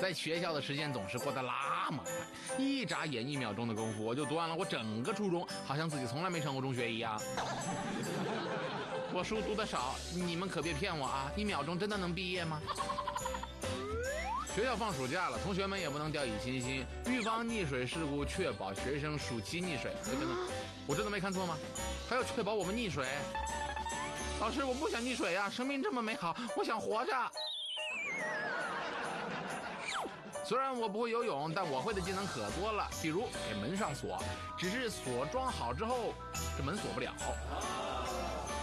在学校的时间总是过得那么快，一眨眼一秒钟的功夫，我就读完了我整个初中，好像自己从来没上过中学一样。我书读的少，你们可别骗我啊！一秒钟真的能毕业吗？学校放暑假了，同学们也不能掉以轻心，预防溺水事故，确保学生暑期溺水。我真的没看错吗？还要确保我们溺水？老师，我不想溺水呀！生命这么美好，我想活着。虽然我不会游泳，但我会的技能可多了，比如给门上锁，只是锁装好之后，这门锁不了。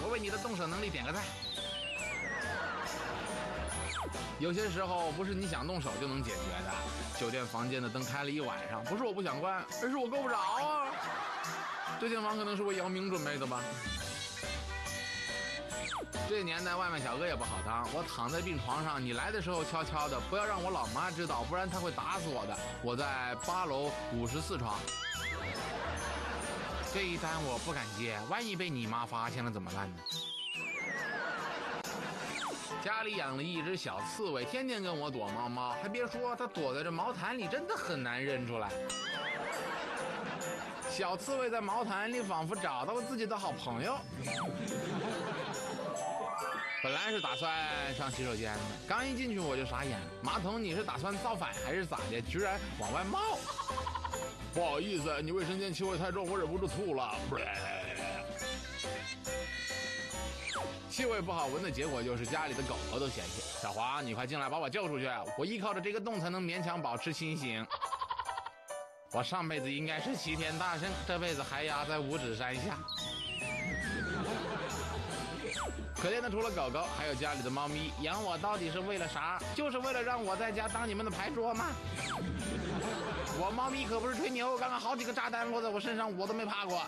我为你的动手能力点个赞。有些时候不是你想动手就能解决的。酒店房间的灯开了一晚上，不是我不想关，而是我够不着啊。这间房可能是为姚明准备的吧。这年代外卖小哥也不好当，我躺在病床上，你来的时候悄悄的，不要让我老妈知道，不然她会打死我的。我在八楼五十四床，这一单我不敢接，万一被你妈发现了怎么办呢？家里养了一只小刺猬，天天跟我躲猫猫，还别说，它躲在这毛毯里真的很难认出来。小刺猬在毛毯里仿佛找到了自己的好朋友。本来是打算上洗手间的，刚一进去我就傻眼了，马桶你是打算造反还是咋的？居然往外冒！不好意思，你卫生间气味太重，我忍不住吐了。气味不好闻的结果就是家里的狗狗都嫌弃。小黄，你快进来把我救出去！我依靠着这个洞才能勉强保持清醒。我上辈子应该是齐天大圣，这辈子还压在五指山下。可怜的除了狗狗，还有家里的猫咪。养我到底是为了啥？就是为了让我在家当你们的牌桌吗？我猫咪可不是吹牛，刚刚好几个炸弹落在我身上，我都没怕过。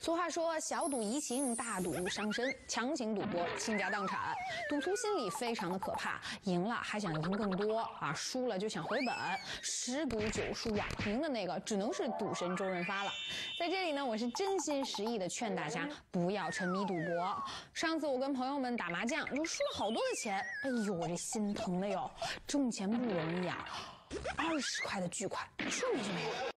俗话说，小赌怡情，大赌伤身，强行赌博倾家荡产，赌徒心理非常的可怕，赢了还想赢更多啊，输了就想回本，十赌九输啊，赢的那个只能是赌神周润发了。在这里呢，我是真心实意的劝大家不要沉迷赌博。上次我跟朋友们打麻将，就输了好多的钱，哎呦，我这心疼的哟，挣钱不容易啊，二十块的巨款，瞬间就没了。